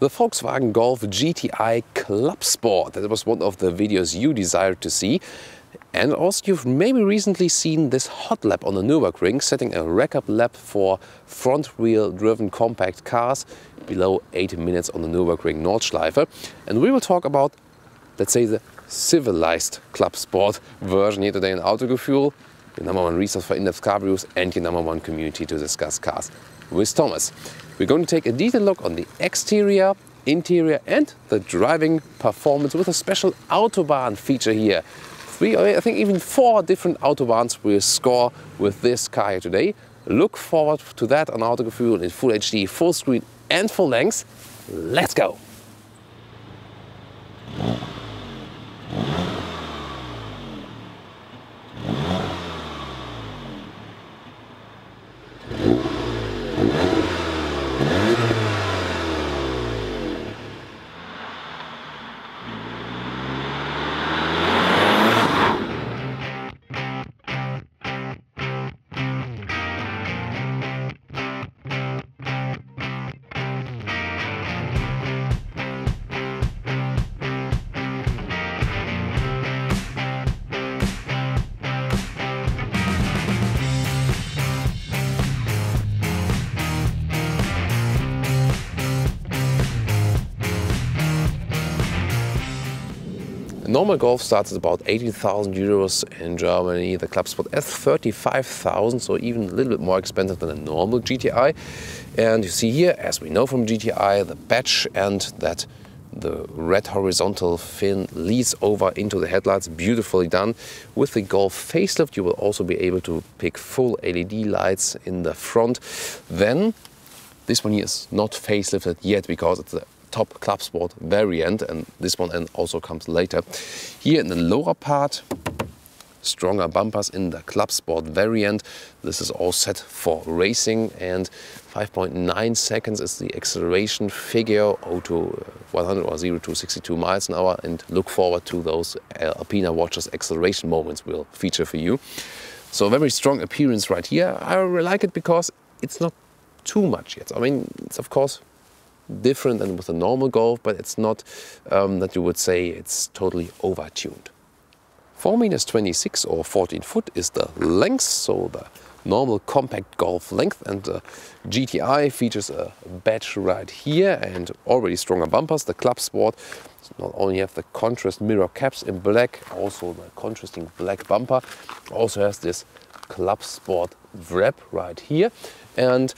the Volkswagen Golf GTI Clubsport. That was one of the videos you desired to see. And also you've maybe recently seen this hot lap on the Nürburgring, setting a record lap for front-wheel driven compact cars below 8 minutes on the Nürburgring Nordschleife. And we will talk about, let's say, the civilized club sport version here today in Autogefühl, your number one resource for in-depth car reviews and your number one community to discuss cars with Thomas. We're going to take a detailed look on the exterior, interior and the driving performance with a special Autobahn feature here. Three, I think even four different Autobahns will score with this car here today. Look forward to that on Autogefühl in Full HD, full screen and full length. Let's go! Normal Golf starts at about 80,000 euros in Germany. The Clubsport S 35,000, so even a little bit more expensive than a normal GTI. And you see here, as we know from GTI, the badge and that the red horizontal fin leads over into the headlights, beautifully done. With the Golf facelift, you will also be able to pick full LED lights in the front. Then, this one here is not facelifted yet because it's a top Clubsport variant and this one and also comes later. Here in the lower part, stronger bumpers in the Clubsport variant. This is all set for racing and 5.9 seconds is the acceleration figure 0 to uh, 100 or 0 to 62 miles an hour and look forward to those uh, Alpina Watches acceleration moments we'll feature for you. So very strong appearance right here. I like it because it's not too much yet. I mean, it's of course different than with a normal Golf, but it's not um, that you would say it's totally over-tuned. 4 meters 26 or 14 foot is the length, so the normal compact Golf length and the GTI features a badge right here and already stronger bumpers. The Clubsport not only have the contrast mirror caps in black, also the contrasting black bumper, also has this Clubsport wrap right here and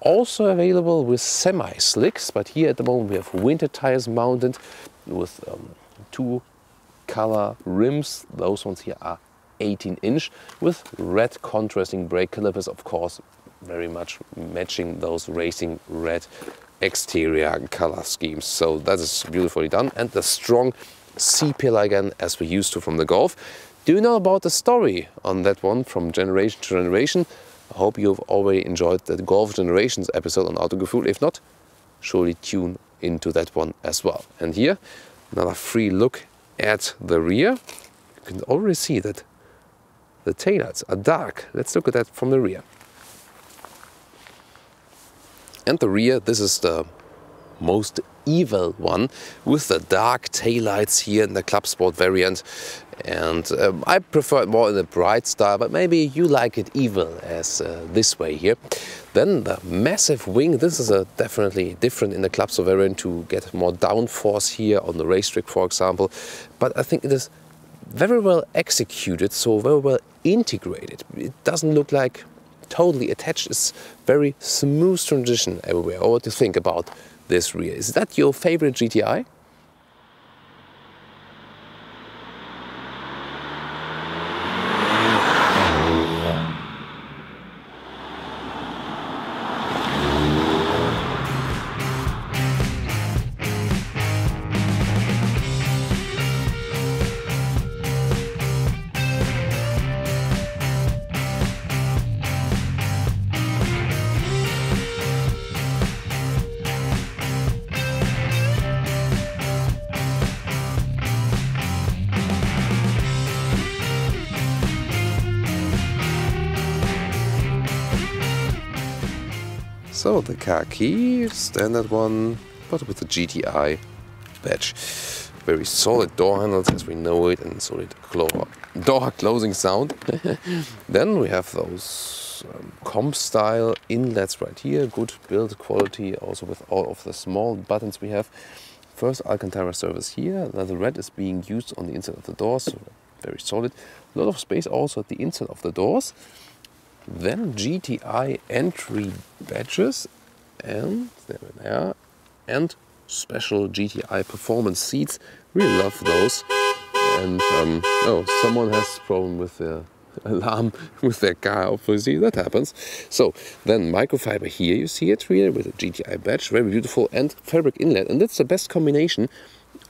also available with semi-slicks, but here at the moment we have winter tires mounted with um, two color rims. Those ones here are 18 inch with red contrasting brake calipers, of course, very much matching those racing red exterior color schemes. So that is beautifully done. And the strong C-pillar again, as we used to from the Golf. Do you know about the story on that one from generation to generation? I hope you've already enjoyed the Golf Generations episode on Autogefühl. If not, surely tune into that one as well. And here, another free look at the rear. You can already see that the taillights are dark. Let's look at that from the rear. And the rear, this is the most evil one with the dark taillights here in the Clubsport variant and um, I prefer it more in a bright style, but maybe you like it even as uh, this way here. Then the massive wing, this is a definitely different in the Club variant to get more downforce here on the race track, for example. But I think it is very well executed, so very well integrated. It doesn't look like totally attached. It's very smooth transition everywhere. What do you think about this rear? Is that your favorite GTI? The key, standard one, but with the GTI badge. Very solid door handles as we know it and solid door closing sound. then we have those um, comp style inlets right here, good build quality also with all of the small buttons we have. First Alcantara surface here, leather red is being used on the inside of the doors, so very solid. A lot of space also at the inside of the doors. Then GTI entry badges and there they are and special GTI performance seats. Really love those. And um, oh, someone has problem with their alarm with their car, obviously, that happens. So then microfiber here, you see it here with a GTI badge, very beautiful, and fabric inlet, and that's the best combination.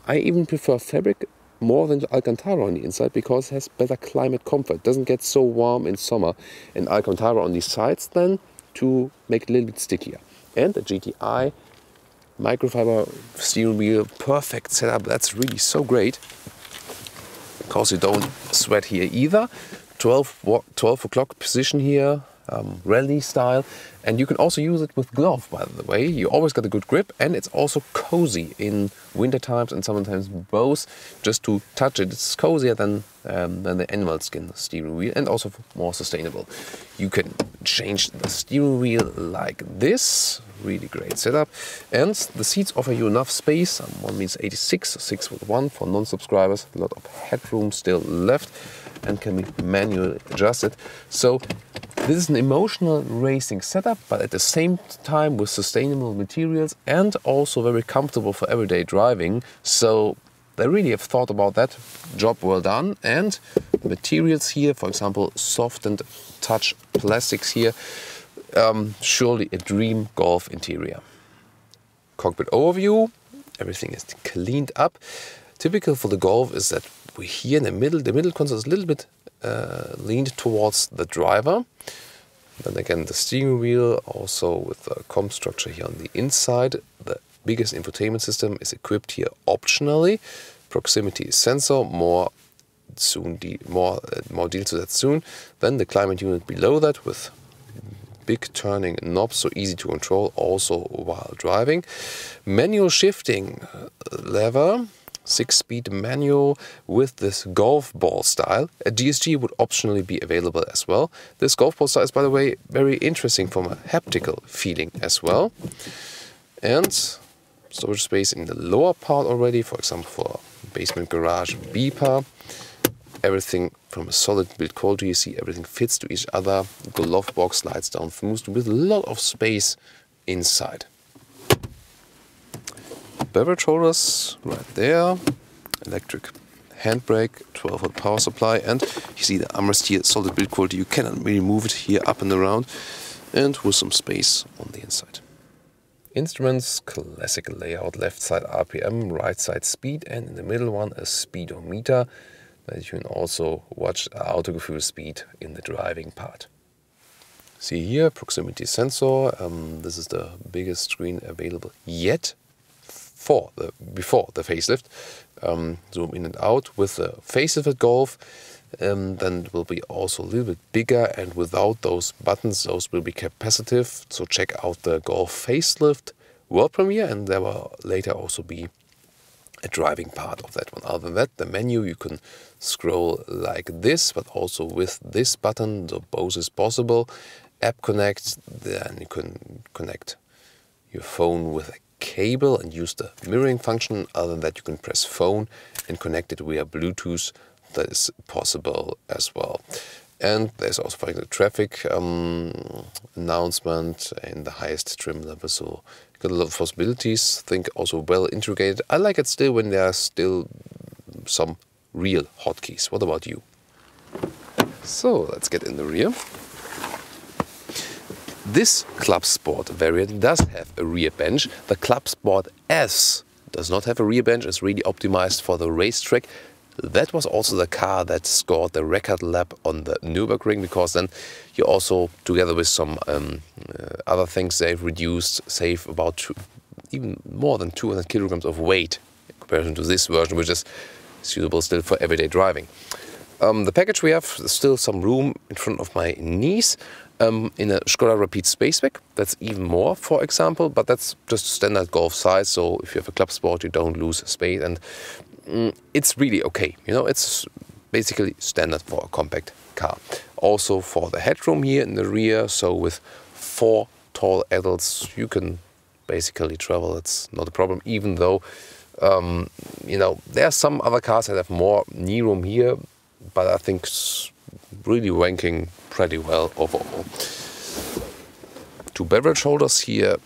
I even prefer fabric more than Alcantara on the inside because it has better climate comfort. Doesn't get so warm in summer. And Alcantara on the sides then to make it a little bit stickier. And the GTI microfiber steering wheel, perfect setup. That's really so great because you don't sweat here either. 12, 12 o'clock position here, um, rally style. And you can also use it with glove, by the way. You always got a good grip and it's also cozy in winter times and sometimes both. Just to touch it, it's cozier than, um, than the animal skin steering wheel and also more sustainable. You can change the steering wheel like this. Really great setup. And the seats offer you enough space. One means 86, 6 foot 1 for non-subscribers. A lot of headroom still left and can be manually adjusted. So this is an emotional racing setup, but at the same time with sustainable materials and also very comfortable for everyday driving. So they really have thought about that. Job well done. And materials here, for example, softened touch plastics here. Um, surely a dream Golf interior. Cockpit overview, everything is cleaned up. Typical for the Golf is that we here in the middle, the middle console is a little bit uh, leaned towards the driver. Then again, the steering wheel, also with the comp structure here on the inside. The biggest infotainment system is equipped here optionally. Proximity sensor, more soon, more uh, more deals to that soon. Then the climate unit below that with big turning knobs, so easy to control also while driving. Manual shifting uh, lever six-speed manual with this golf ball style. A DSG would optionally be available as well. This golf ball style is, by the way, very interesting from a haptical feeling as well. And storage space in the lower part already, for example, for basement garage beeper. Everything from a solid build quality, you see everything fits to each other. The glove box slides down smooth with a lot of space inside beverage holders right there, electric handbrake, 12 volt power supply, and you see the armrest here, solid build quality. You cannot really move it here up and around, and with some space on the inside. Instruments, classic layout, left side RPM, right side speed, and in the middle one a speedometer that you can also watch autogefühl speed in the driving part. See here, proximity sensor. Um, this is the biggest screen available yet for the before the facelift. Um, zoom in and out with the facelift Golf. Um, then it will be also a little bit bigger and without those buttons those will be capacitive so check out the Golf facelift world premiere and there will later also be a driving part of that one other than that the menu you can scroll like this but also with this button so both is possible app connect then you can connect your phone with a cable and use the mirroring function. Other than that, you can press phone and connect it via Bluetooth. That is possible as well. And there's also for example, traffic um, announcement in the highest trim level. So you got a lot of possibilities. Think also well integrated. I like it still when there are still some real hotkeys. What about you? So let's get in the rear. This Clubsport variant does have a rear bench. The Clubsport S does not have a rear bench, it's really optimized for the racetrack. That was also the car that scored the record lap on the Nürburgring because then you also, together with some um, uh, other things, they've reduced, save about two, even more than 200 kilograms of weight in comparison to this version, which is suitable still for everyday driving. Um, the package we have still some room in front of my knees Um, in a Skoda Rapid Spaceback, that's even more, for example, but that's just standard Golf size. So if you have a club sport, you don't lose space, and mm, it's really okay. You know, it's basically standard for a compact car. Also for the headroom here in the rear, so with four tall adults, you can basically travel. It's not a problem, even though um, you know there are some other cars that have more knee room here, but I think really ranking pretty well overall. Two beverage holders here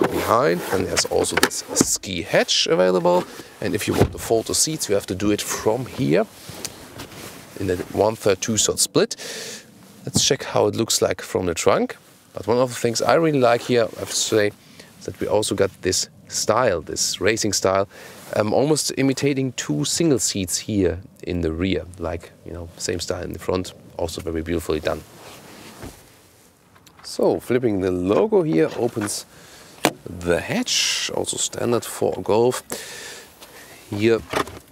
behind and there's also this ski hatch available. And if you want to fold the seats you have to do it from here. In the one third two third split. Let's check how it looks like from the trunk. But one of the things I really like here I have to say is that we also got this style this racing style um, almost imitating two single seats here in the rear like you know same style in the front also very beautifully done so flipping the logo here opens the hatch, also standard for Golf. Here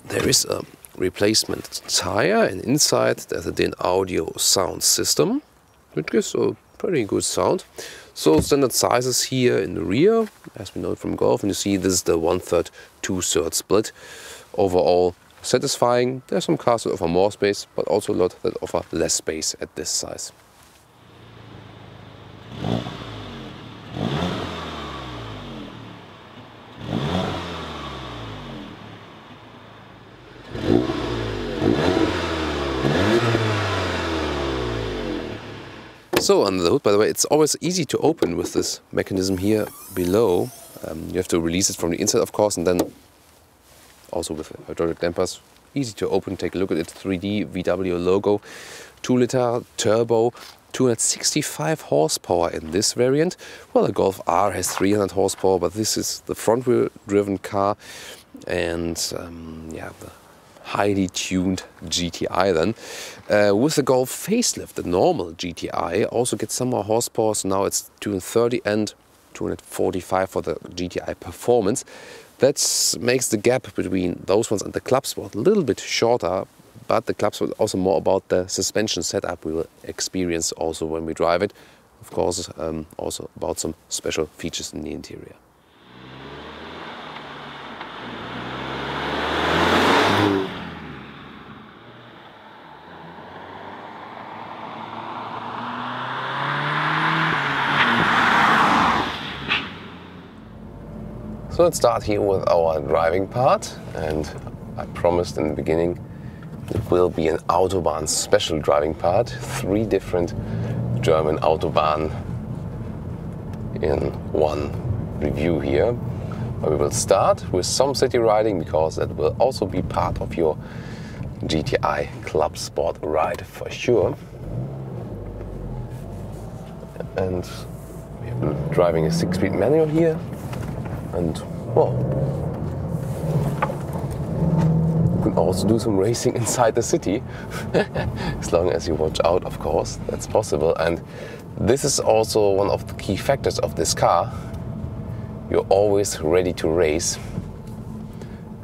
there is a replacement tire and inside there's a Dynaudio sound system which gives a pretty good sound. So standard sizes here in the rear, as we know from Golf, and you see this is the one-third, two-third split. Overall satisfying. There are some cars that offer more space, but also a lot that offer less space at this size. So under the hood, by the way, it's always easy to open with this mechanism here below. Um, you have to release it from the inside, of course, and then also with hydraulic dampers, easy to open. Take a look at it, 3D VW logo, 2 liter turbo, 265 horsepower in this variant. Well, the Golf R has 300 horsepower, but this is the front wheel driven car and um, yeah, the highly tuned GTI then. Uh, with the Golf facelift, the normal GTI also gets some more horsepower, so now it's 230 and 245 for the GTI Performance. That makes the gap between those ones and the Clubsport a little bit shorter, but the Clubsport also more about the suspension setup we will experience also when we drive it. Of course, um, also about some special features in the interior. So let's start here with our driving part and I promised in the beginning it will be an Autobahn special driving part, three different German Autobahn in one review here. But we will start with some city riding because that will also be part of your GTI Clubsport ride for sure. And we have driving a six-speed manual here and well, you can also do some racing inside the city, as long as you watch out, of course, that's possible. And this is also one of the key factors of this car. You're always ready to race.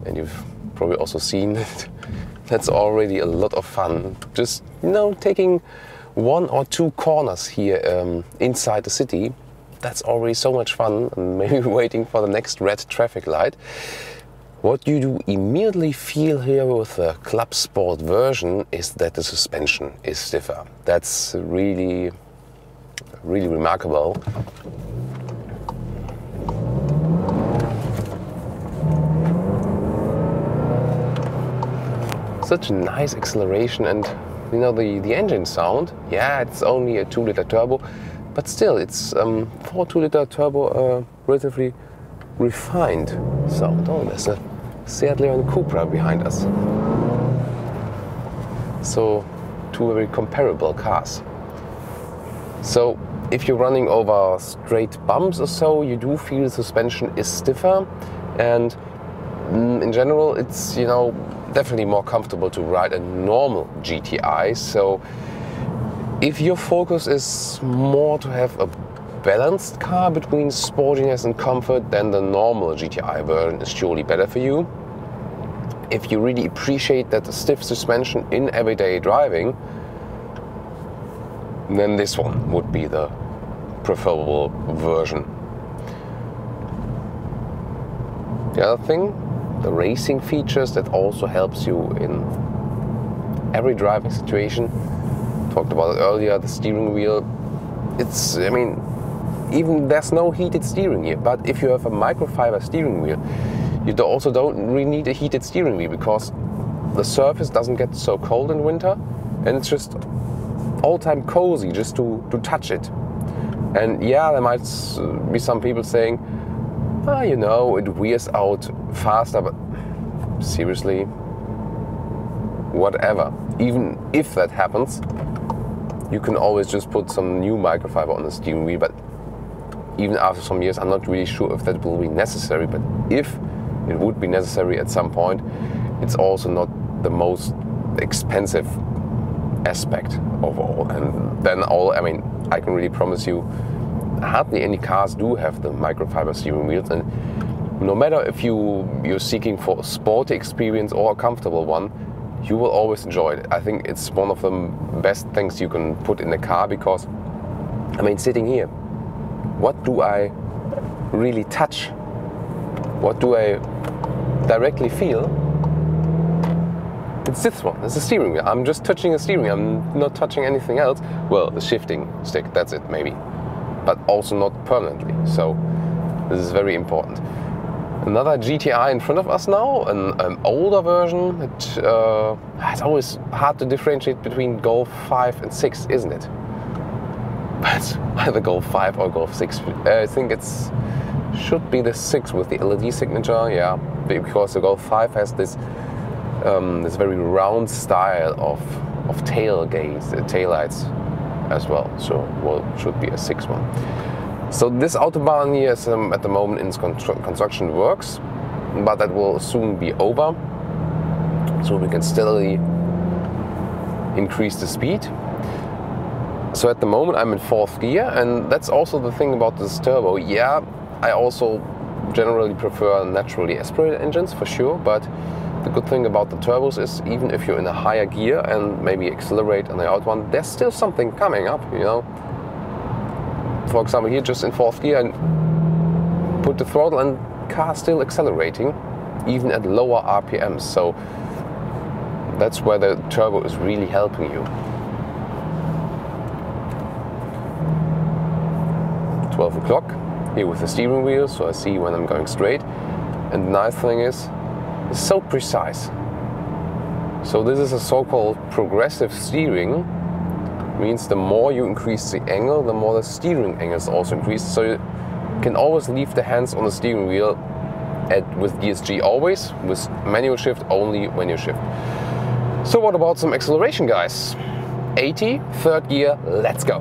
And you've probably also seen that that's already a lot of fun. Just, you know, taking one or two corners here um, inside the city that's already so much fun maybe waiting for the next red traffic light. What you do immediately feel here with the Clubsport version is that the suspension is stiffer. That's really, really remarkable. Such a nice acceleration and you know the, the engine sound, yeah, it's only a 2 liter turbo, but still, it's um, 4 2 liter turbo, uh, relatively refined sound. Oh, there's a Seat Leon Cupra behind us. So, two very comparable cars. So, if you're running over straight bumps or so, you do feel the suspension is stiffer, and mm, in general, it's you know definitely more comfortable to ride a normal GTI. So if your focus is more to have a balanced car between sportiness and comfort, then the normal GTI version is surely better for you. If you really appreciate that stiff suspension in everyday driving, then this one would be the preferable version. The other thing, the racing features that also helps you in every driving situation. Talked about it earlier, the steering wheel. It's, I mean, even there's no heated steering here, but if you have a microfiber steering wheel, you also don't really need a heated steering wheel because the surface doesn't get so cold in winter and it's just all time cozy just to, to touch it. And yeah, there might be some people saying, ah, you know, it wears out faster, but seriously, whatever. Even if that happens, you can always just put some new microfiber on the steering wheel. But even after some years, I'm not really sure if that will be necessary. But if it would be necessary at some point, it's also not the most expensive aspect overall. And then all, I mean, I can really promise you, hardly any cars do have the microfiber steering wheels. And no matter if you you're seeking for a sporty experience or a comfortable one, you will always enjoy it. I think it's one of the best things you can put in the car because, I mean, sitting here, what do I really touch? What do I directly feel? It's this one, it's the steering wheel. I'm just touching the steering wheel, I'm not touching anything else. Well, the shifting stick, that's it, maybe. But also not permanently. So, this is very important another GTI in front of us now, an, an older version. It, uh, it's always hard to differentiate between Golf 5 and 6, isn't it? But either Golf 5 or Golf 6. Uh, I think it's should be the 6 with the LED signature, yeah, because the Golf 5 has this um, this very round style of of tailgates, uh, taillights as well. So, well, should be a 6 one. So this autobahn here is um, at the moment in construction works, but that will soon be over. So we can steadily increase the speed. So at the moment I'm in fourth gear, and that's also the thing about this turbo. Yeah, I also generally prefer naturally aspirated engines for sure, but the good thing about the turbos is even if you're in a higher gear and maybe accelerate on the out one, there's still something coming up, you know for example, here just in fourth gear and put the throttle and car still accelerating even at lower RPMs. So that's where the turbo is really helping you. 12 o'clock here with the steering wheel so I see when I'm going straight and the nice thing is it's so precise so this is a so-called progressive steering means the more you increase the angle, the more the steering angle is also increased. So you can always leave the hands on the steering wheel at, with DSG always, with manual shift only when you shift. So what about some acceleration guys? 80, third gear, let's go.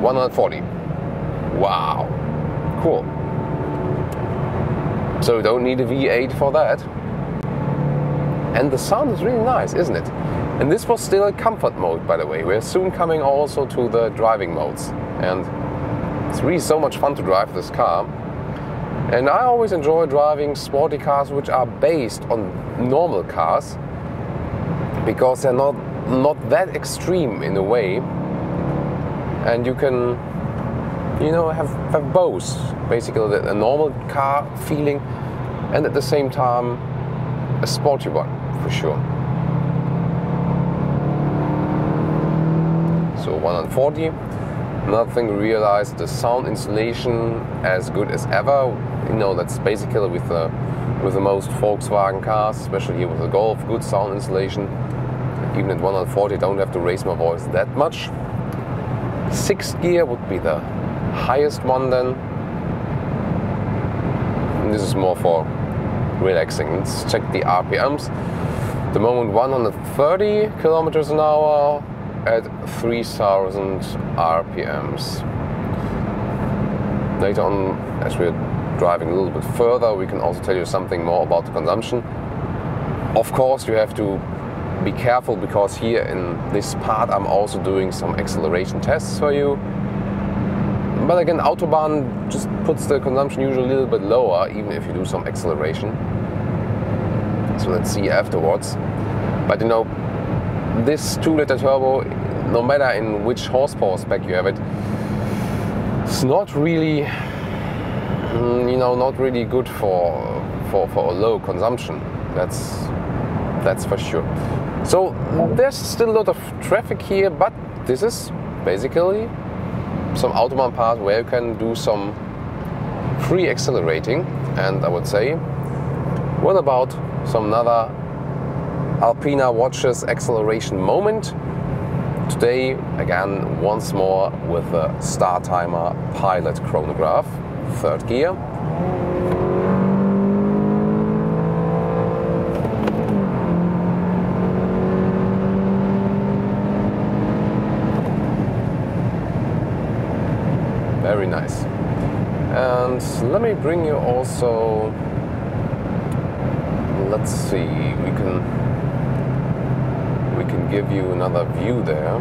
140. Wow, cool. So don't need a V8 for that. And the sound is really nice, isn't it? And this was still a comfort mode, by the way. We're soon coming also to the driving modes. And it's really so much fun to drive this car. And I always enjoy driving sporty cars which are based on normal cars because they're not not that extreme in a way. And you can you know have, have both basically a normal car feeling and at the same time a sporty one for sure. So 140. Another thing we realized the sound insulation as good as ever. You know that's basically with the with the most Volkswagen cars, especially here with the Golf, good sound insulation. Even at 140, I don't have to raise my voice that much. Sixth gear would be the highest one then. And this is more for relaxing. Let's check the RPMs. The moment 130 kilometers an hour at 3000 RPMs. Later on, as we're driving a little bit further, we can also tell you something more about the consumption. Of course, you have to be careful because here in this part I'm also doing some acceleration tests for you. But again, Autobahn just puts the consumption usually a little bit lower, even if you do some acceleration. So let's see afterwards. But you know, this 2 liter turbo, no matter in which horsepower spec you have it, it's not really, mm, you know, not really good for, for, for a low consumption. That's, that's for sure. So there's still a lot of traffic here, but this is basically some autobahn part where you can do some free accelerating. And I would say, what about some other Alpina watches acceleration moment? Today, again, once more with the Startimer Pilot chronograph, third gear. Very nice. And let me bring you also, let's see, we can, we can give you another view there.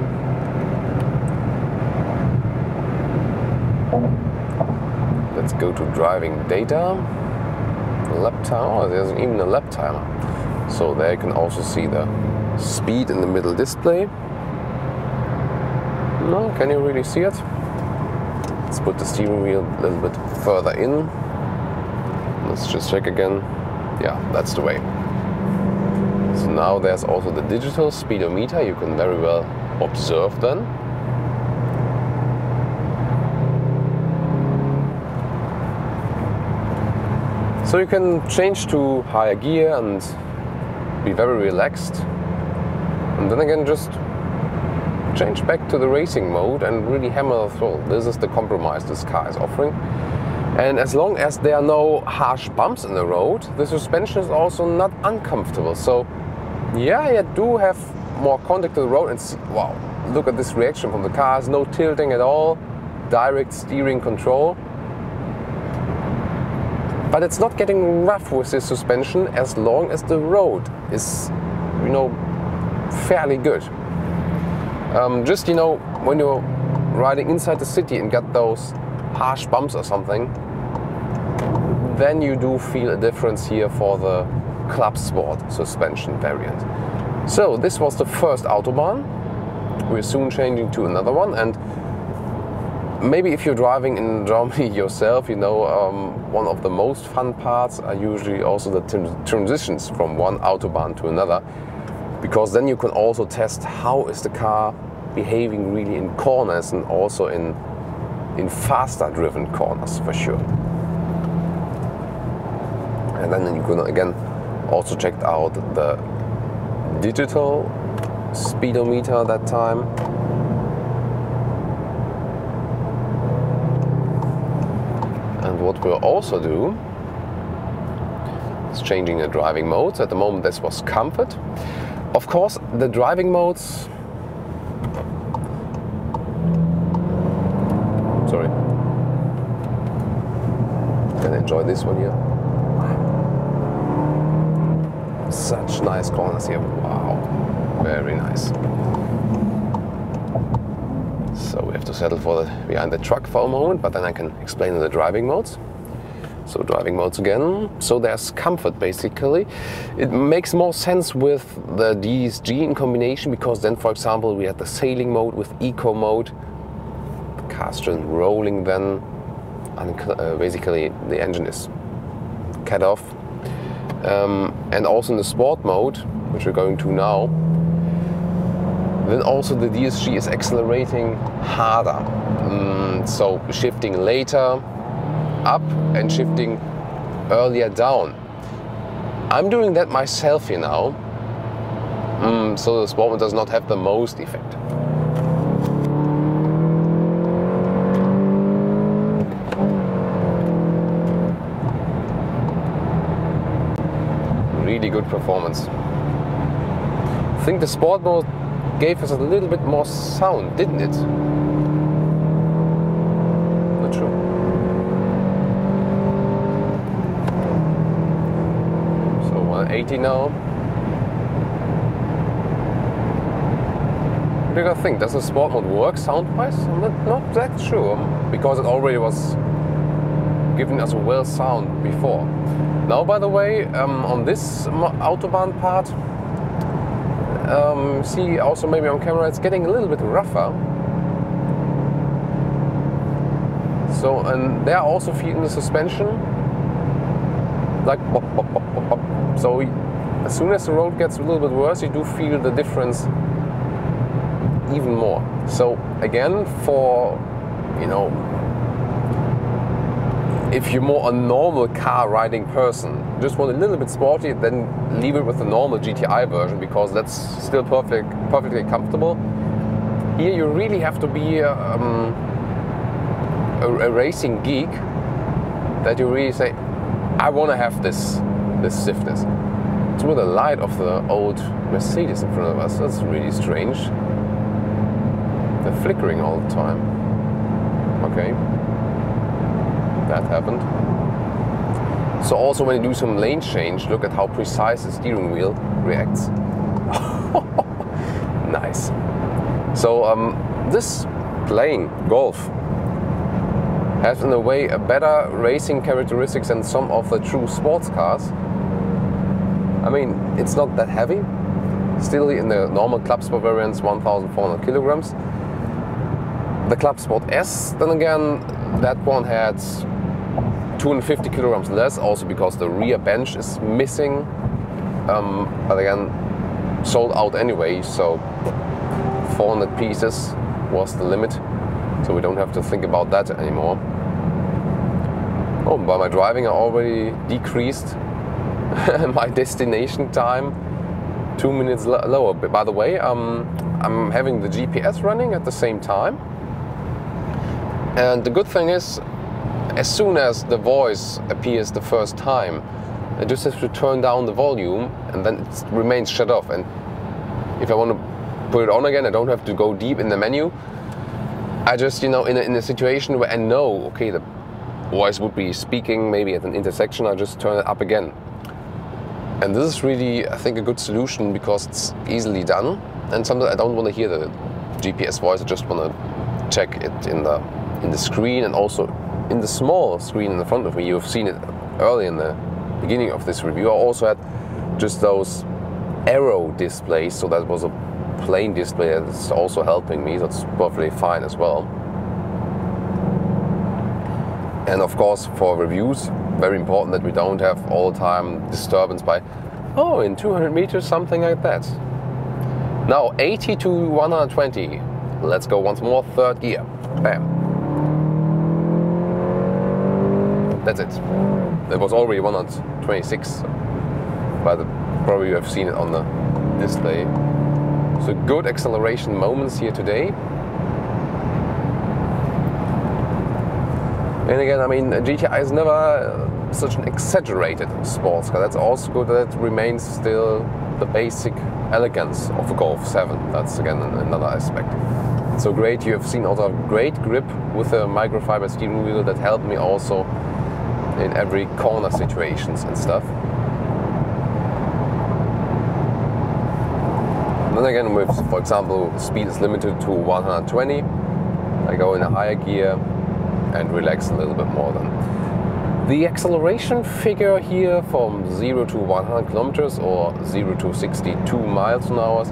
Let's go to driving data, lap timer, oh, there's even a lap timer. So there you can also see the speed in the middle display. No, can you really see it? Put the steering wheel a little bit further in. Let's just check again. Yeah, that's the way. So now there's also the digital speedometer. You can very well observe then. So you can change to higher gear and be very relaxed. And then again, just change back to the racing mode and really hammer the throttle. This is the compromise this car is offering. And as long as there are no harsh bumps in the road, the suspension is also not uncomfortable. So yeah, you do have more contact to the road and see, wow, look at this reaction from the cars, no tilting at all, direct steering control. But it's not getting rough with this suspension as long as the road is, you know, fairly good. Um, just you know, when you're riding inside the city and get those harsh bumps or something, then you do feel a difference here for the Clubsport suspension variant. So this was the first Autobahn. We're soon changing to another one and maybe if you're driving in Germany yourself, you know um, one of the most fun parts are usually also the transitions from one Autobahn to another because then you can also test how is the car behaving really in corners and also in in faster driven corners for sure. And then you can again also check out the digital speedometer that time. And what we'll also do is changing the driving modes. At the moment this was comfort. Of course, the driving modes. Sorry. Can enjoy this one here. Such nice corners here. Wow, very nice. So we have to settle for the behind the truck for a moment, but then I can explain the driving modes. So driving modes again. So there's comfort basically. It makes more sense with the DSG in combination because then, for example, we had the sailing mode with eco mode. The car's rolling then, and uh, basically the engine is cut off. Um, and also in the sport mode, which we're going to now, then also the DSG is accelerating harder. Um, so shifting later, up and shifting earlier down. I'm doing that myself here now, mm, so the sport mode does not have the most effect. Really good performance. I think the sport mode gave us a little bit more sound, didn't it? Not sure. So 180 now. What do you think? Does the sport mode work sound-wise? I'm not, not that sure because it already was giving us a well sound before. Now, by the way, um, on this autobahn part, um, see also maybe on camera it's getting a little bit rougher. So, and they are also feeling the suspension like bop, bop, bop. So, as soon as the road gets a little bit worse, you do feel the difference even more. So, again, for you know, if you're more a normal car riding person, just want a little bit sporty, then leave it with the normal GTI version because that's still perfect, perfectly comfortable. Here you really have to be um, a, a racing geek that you really say, I want to have this this stiffness. It's with the light of the old Mercedes in front of us. That's really strange. They're flickering all the time. Okay. That happened. So also when you do some lane change, look at how precise the steering wheel reacts. nice. So um, this plain, Golf, has in a way a better racing characteristics than some of the true sports cars. It's not that heavy. Still in the normal Clubsport variants, 1,400 kilograms. The Clubsport S, then again, that one had 250 kilograms less, also because the rear bench is missing. Um, but again, sold out anyway, so 400 pieces was the limit so we don't have to think about that anymore. Oh, by my driving, I already decreased my destination time two minutes lower. But by the way, um, I'm having the GPS running at the same time. And the good thing is, as soon as the voice appears the first time, I just have to turn down the volume and then it remains shut off. And if I want to put it on again, I don't have to go deep in the menu. I just, you know, in a, in a situation where I know, okay, the voice would be speaking maybe at an intersection, I just turn it up again. And this is really, I think, a good solution because it's easily done. And sometimes I don't want to hear the GPS voice. I just want to check it in the in the screen and also in the small screen in the front of me. You've seen it early in the beginning of this review. I also had just those arrow displays, so that was a plain display is also helping me. That's perfectly fine as well. And of course, for reviews, very important that we don't have all the time disturbance by, oh, in 200 meters, something like that. Now, 80 to 120. Let's go once more, third gear. Bam. That's it. It was already 126, but probably you have seen it on the display. So good acceleration moments here today. And again, I mean, GTI is never uh, such an exaggerated sports car. That's also good that remains still the basic elegance of a Golf 7. That's again another aspect. So great, you have seen also great grip with the microfiber steering wheel that helped me also in every corner situations and stuff. then again, with, for example, speed is limited to 120, I go in a higher gear and relax a little bit more then. The acceleration figure here from 0 to 100 kilometers or 0 to 62 miles an hour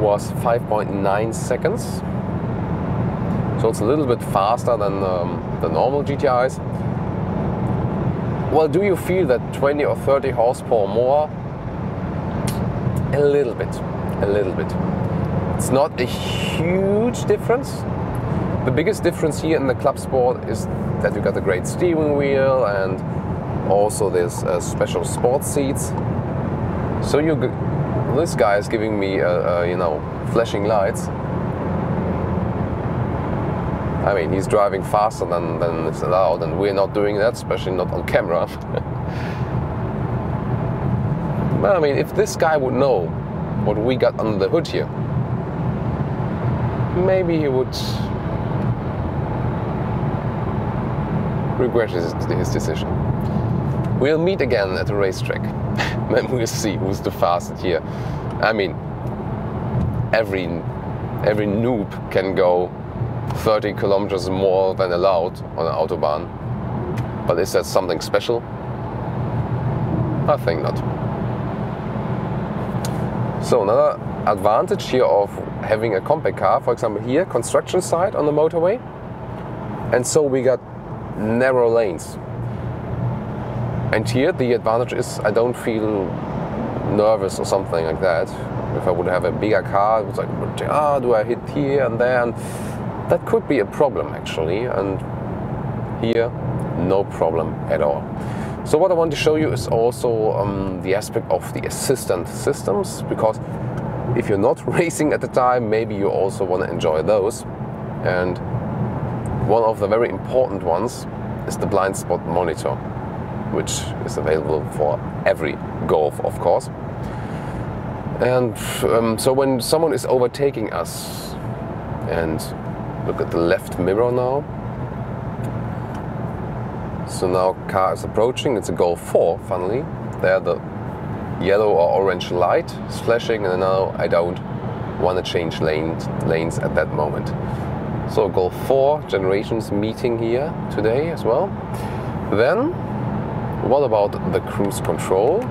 was 5.9 seconds. So it's a little bit faster than um, the normal GTIs. Well, do you feel that 20 or 30 horsepower more? A little bit a little bit. It's not a huge difference. The biggest difference here in the Clubsport is that you got a great steering wheel and also there's uh, special sports seats. So you, this guy is giving me, uh, uh, you know, flashing lights. I mean, he's driving faster than, than is allowed, and we're not doing that, especially not on camera. but I mean, if this guy would know what we got under the hood here. Maybe he would regret his, decision. We'll meet again at the racetrack. then we'll see who's the fastest here. I mean, every every noob can go 30 kilometers more than allowed on an autobahn. But is that something special? I think not. So another advantage here of having a compact car, for example here, construction site on the motorway. And so we got narrow lanes. And here the advantage is I don't feel nervous or something like that. If I would have a bigger car, it's like, ah, do I hit here and there? And that could be a problem actually. And here, no problem at all. So what I want to show you is also um, the aspect of the assistant systems because if you're not racing at the time, maybe you also want to enjoy those. And one of the very important ones is the blind spot monitor, which is available for every Golf, of course. And um, so when someone is overtaking us, and look at the left mirror now. So now car is approaching, it's a Golf 4, funnily. There the yellow or orange light is flashing and now I don't want to change lanes, lanes at that moment. So Golf 4 generations meeting here today as well. Then what about the cruise control?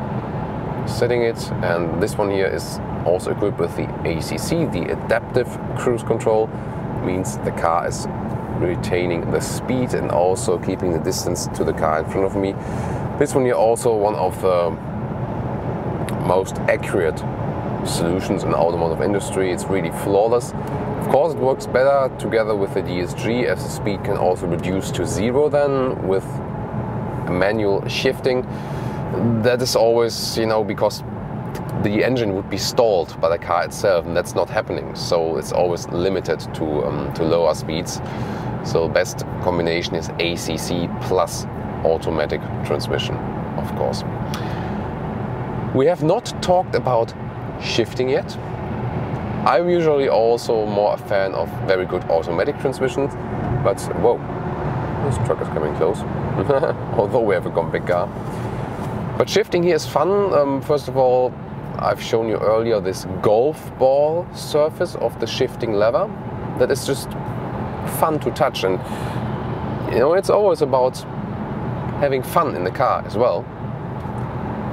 Setting it and this one here is also equipped with the ACC, the adaptive cruise control means the car is retaining the speed and also keeping the distance to the car in front of me. This one here also one of the most accurate solutions in the automotive industry. It's really flawless. Of course, it works better together with the DSG as the speed can also reduce to zero then with manual shifting. That is always, you know, because the engine would be stalled by the car itself, and that's not happening. So it's always limited to um, to lower speeds. So best combination is ACC plus automatic transmission, of course. We have not talked about shifting yet. I'm usually also more a fan of very good automatic transmissions, but whoa, this truck is coming close. Although we have a compact car. But shifting here is fun. Um, first of all, I've shown you earlier this golf ball surface of the shifting lever. That is just fun to touch and you know it's always about having fun in the car as well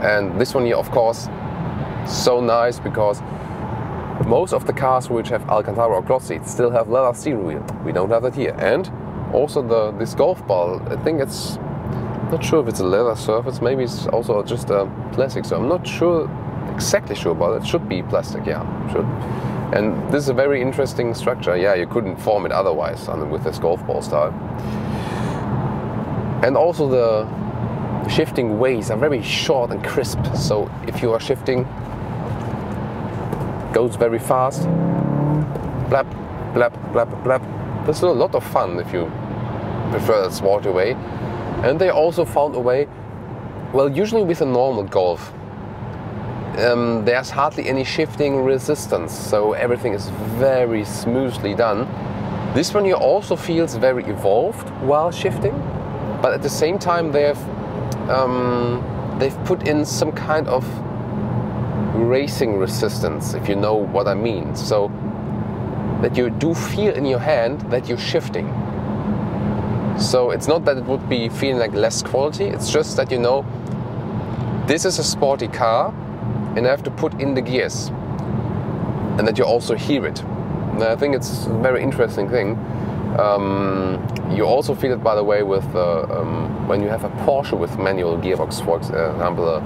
and this one here, of course, so nice because most of the cars which have Alcantara or cloth seats still have leather steering wheel. We don't have that here. And also the this golf ball, I think it's not sure if it's a leather surface, maybe it's also just a plastic. So I'm not sure exactly sure, but it should be plastic, yeah, should. And this is a very interesting structure. Yeah, you couldn't form it otherwise with this golf ball style. And also the shifting ways are very short and crisp. So if you are shifting, goes very fast. Blap, blap, blap, blap. This is a lot of fun if you prefer that sport way. And they also found a way, well, usually with a normal Golf, um, there's hardly any shifting resistance, so everything is very smoothly done. This one here also feels very evolved while shifting, but at the same time they have um, they've put in some kind of racing resistance, if you know what I mean. So that you do feel in your hand that you're shifting. So it's not that it would be feeling like less quality, it's just that you know this is a sporty car and I have to put in the gears and that you also hear it. And I think it's a very interesting thing. Um, you also feel it, by the way, with uh, um, when you have a Porsche with manual gearbox. For example, uh,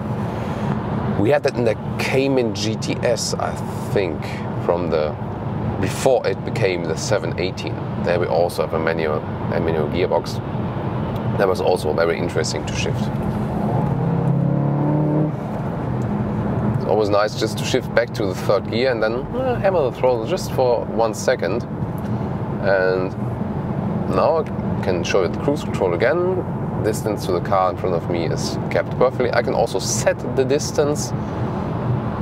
we had that in the Cayman GTS, I think, from the before it became the 718. There we also have a manual, a manual gearbox. That was also very interesting to shift. It's always nice just to shift back to the third gear and then uh, hammer the throttle just for one second and now I can show you the cruise control again. Distance to the car in front of me is kept perfectly. I can also set the distance.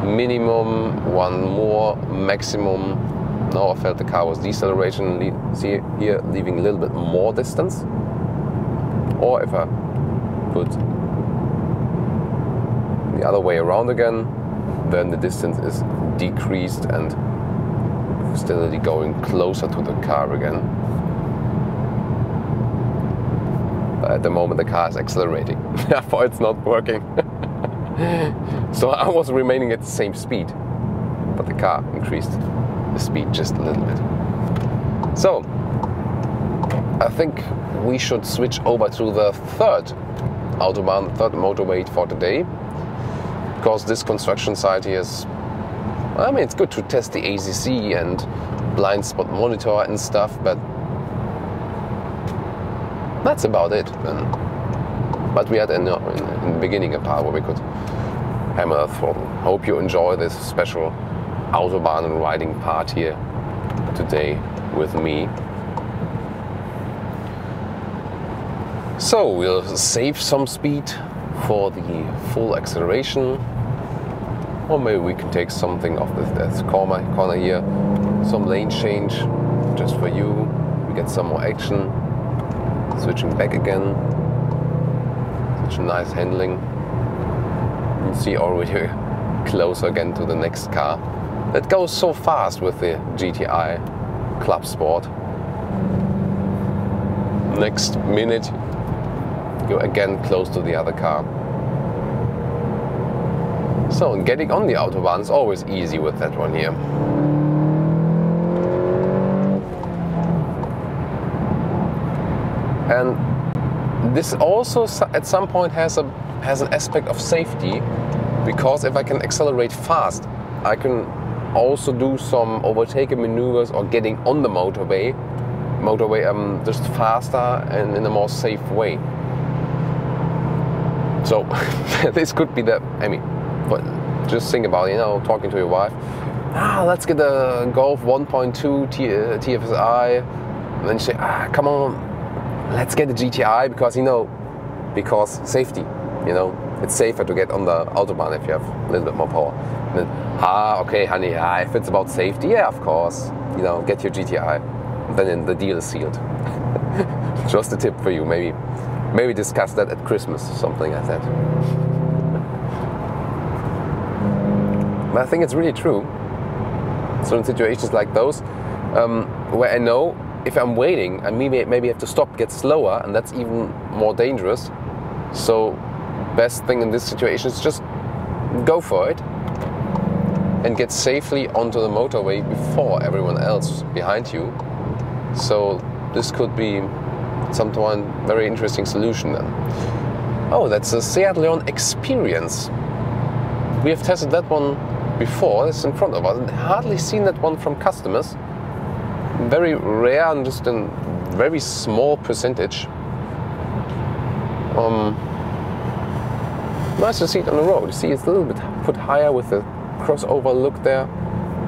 Minimum, one more, maximum. Now I felt the car was decelerating. See here, leaving a little bit more distance. Or if I put the other way around again, then the distance is decreased and still going closer to the car again. Uh, at the moment the car is accelerating. Therefore, it's not working. so I was remaining at the same speed. But but the car increased the speed just a little bit. So, I think we should switch over to the third autobahn, third motorway for today, because this construction site here is. I mean, it's good to test the ACC and blind spot monitor and stuff, but that's about it. And, but we had in, in, in the beginning a part where we could hammer throttle. Hope you enjoy this special autobahn riding part here today with me. So we'll save some speed for the full acceleration. Or maybe we can take something off this, this corner, corner here, some lane change just for you. We get some more action. Switching back again. Such a nice handling. You see already closer again to the next car. That goes so fast with the GTI Clubsport. Next minute you're again close to the other car. So getting on the autobahn is always easy with that one here. And this also at some point has a has an aspect of safety because if I can accelerate fast, I can also do some overtaking maneuvers or getting on the motorway motorway um, just faster and in a more safe way. So this could be the, I mean, but just think about, you know, talking to your wife. Ah, let's get the Golf 1.2 T- TFSI. And then you say, ah, come on, let's get the GTI because, you know, because safety, you know, it's safer to get on the Autobahn if you have a little bit more power. And then, ah, okay, honey, ah, if it's about safety, yeah, of course, you know, get your GTI. Then the deal is sealed. Just a tip for you, maybe maybe discuss that at Christmas, or something like that. But I think it's really true. So in situations like those, um, where I know if I'm waiting, I maybe maybe have to stop, get slower, and that's even more dangerous. So best thing in this situation is just go for it and get safely onto the motorway before everyone else behind you. So this could be sometime very interesting solution then. Oh, that's a Seat Leon Experience. We have tested that one before, it's in front of us. Hardly seen that one from customers. Very rare and just a very small percentage. Um, nice to see it on the road. You see it's a little bit put higher with the crossover look there.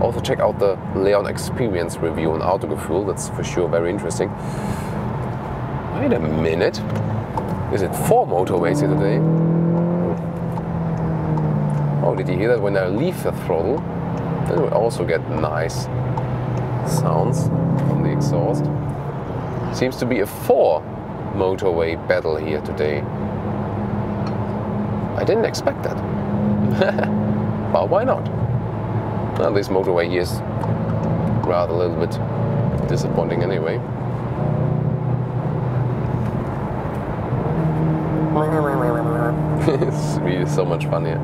Also check out the Leon Experience review on Autogefühl, that's for sure very interesting. Wait a minute. Is it four motorways here today? Oh, did you hear that? When I leave the throttle, then we also get nice sounds exhaust. Seems to be a four motorway battle here today. I didn't expect that. but why not? Well, this motorway here is rather a little bit disappointing anyway. it's really so much fun here.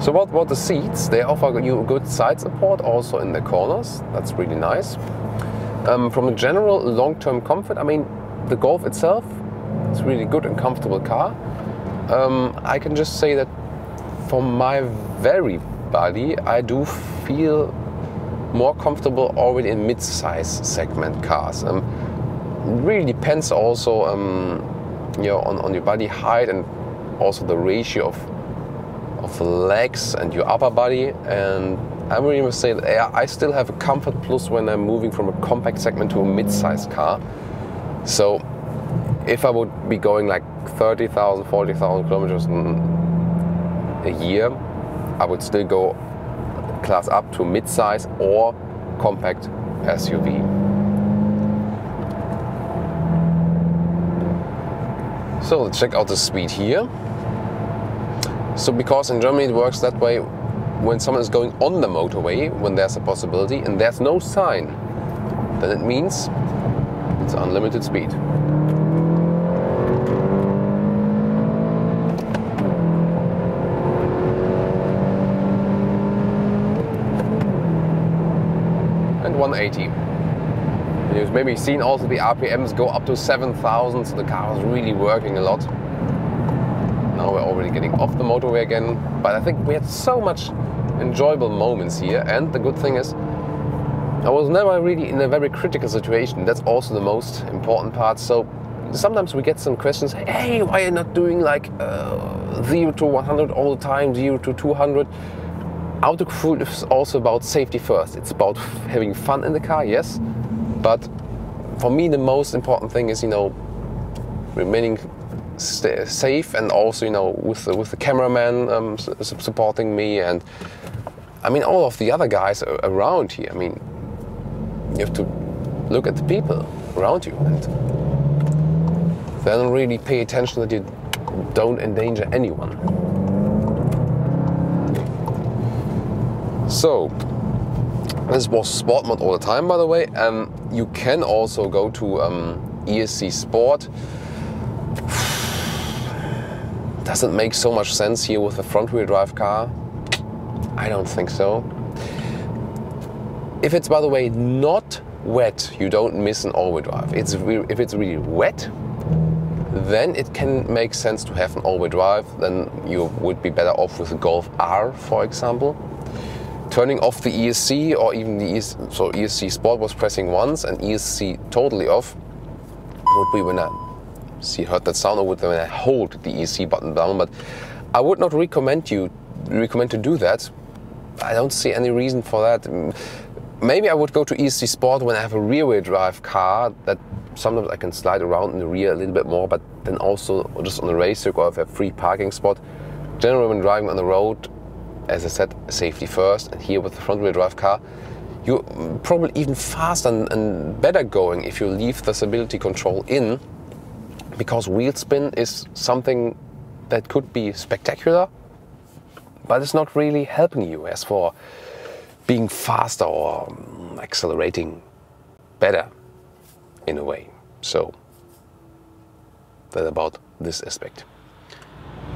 So what about the seats? They offer you good side support also in the corners. That's really nice. Um, from a general long-term comfort, I mean, the Golf itself, it's really good and comfortable car. Um, I can just say that for my very body, I do feel more comfortable already in mid-size segment cars. Um, really depends also um, you know, on, on your body height and also the ratio of of legs and your upper body. And I would even say that I still have a comfort plus when I'm moving from a compact segment to a mid-sized car. So if I would be going like 30,000, 40,000 kilometers a year, I would still go class up to mid-size or compact SUV. So let's check out the speed here. So because in Germany it works that way when someone is going on the motorway, when there's a possibility and there's no sign, then it means it's unlimited speed. And 180. You've maybe seen also the RPMs go up to 7,000, so the car is really working a lot. Now we're already getting off the motorway again, but I think we had so much enjoyable moments here, and the good thing is, I was never really in a very critical situation. That's also the most important part. So sometimes we get some questions, hey, why are you not doing like uh, 0 to 100 all the time, 0 to 200? Autogefühl is also about safety first. It's about having fun in the car, yes, but for me the most important thing is, you know, remaining safe and also, you know, with the, with the cameraman um, supporting me and I mean all of the other guys around here. I mean, you have to look at the people around you and then really pay attention that you don't endanger anyone. So, this was sport mode all the time, by the way. Um, you can also go to um, ESC Sport. Doesn't make so much sense here with a front wheel drive car. I don't think so. If it's, by the way, not wet, you don't miss an all-wheel drive. It's if it's really wet, then it can make sense to have an all-wheel drive. Then you would be better off with a Golf R, for example. Turning off the ESC or even the ESC, so ESC Sport was pressing once and ESC totally off would be when I see heard that sound would when I hold the ESC button down. But I would not recommend you recommend to do that. I don't see any reason for that. Maybe I would go to ESC Sport when I have a rear-wheel drive car that sometimes I can slide around in the rear a little bit more, but then also just on the race or if I have a free parking spot. Generally, when driving on the road, as I said, safety first, and here with the front wheel drive car, you're probably even faster and better going if you leave the stability control in, because wheel spin is something that could be spectacular, but it's not really helping you as for being faster or um, accelerating better in a way. So that about this aspect.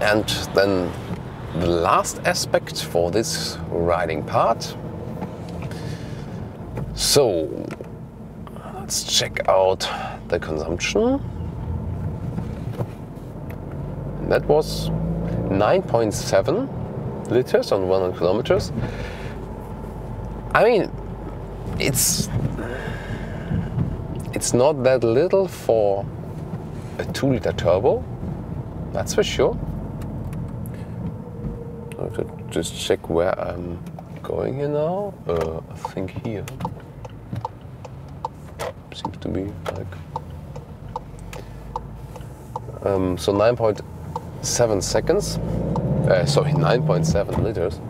And then the last aspect for this riding part. So let's check out the consumption. That was 9.7 liters on 100 kilometers. I mean, it's it's not that little for a 2 liter turbo, that's for sure. I have to just check where I'm going here now. Uh, I think here. Seems to be like. Um, so 9.7 seconds. Uh, sorry, 9.7 liters.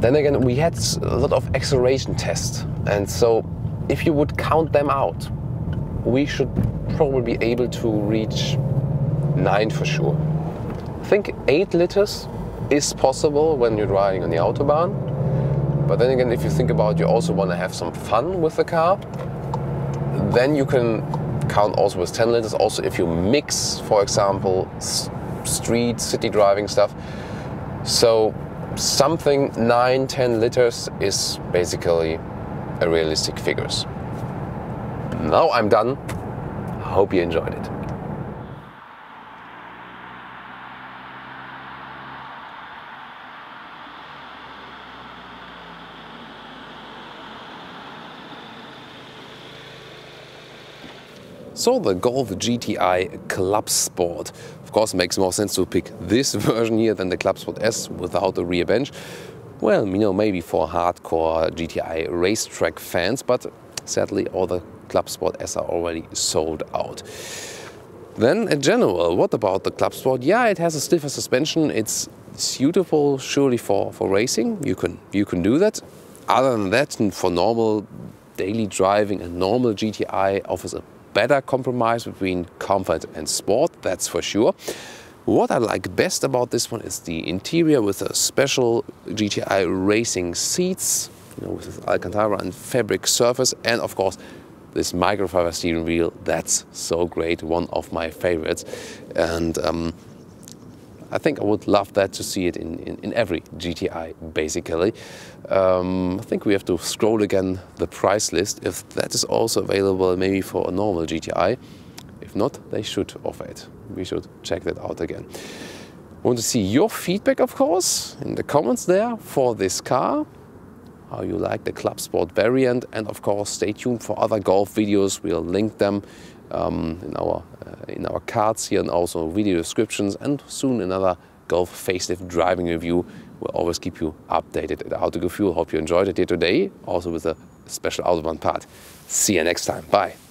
Then again, we had a lot of acceleration tests, and so if you would count them out, we should probably be able to reach nine for sure. I think eight liters is possible when you're driving on the autobahn. But then again, if you think about you also want to have some fun with the car, then you can count also with 10 liters. Also, if you mix, for example, street, city driving stuff. So something 9, 10 liters is basically a realistic figures. Now I'm done. Hope you enjoyed. So the Golf GTI Clubsport. Of course, makes more sense to pick this version here than the Clubsport S without the rear bench. Well, you know, maybe for hardcore GTI racetrack fans, but sadly all the Clubsport S are already sold out. Then in general, what about the Clubsport? Yeah, it has a stiffer suspension. It's suitable surely for, for racing. You can, you can do that. Other than that, for normal daily driving, a normal GTI offers a better compromise between comfort and sport, that's for sure. What I like best about this one is the interior with a special GTI racing seats, you know, with Alcantara and fabric surface, and of course this microfiber steering wheel. That's so great, one of my favorites. And um, I think I would love that to see it in, in, in every GTI, basically. Um, I think we have to scroll again the price list, if that is also available maybe for a normal GTI. If not, they should offer it. We should check that out again. Want to see your feedback, of course, in the comments there for this car how you like the Clubsport variant and of course stay tuned for other Golf videos. We'll link them um, in, our, Uh, in our cards here and also video descriptions and soon another Golf facelift driving review. We'll always keep you updated at Autogefühl. Hope you enjoyed it here today, also with a special Autobahn part. See you next time. Bye.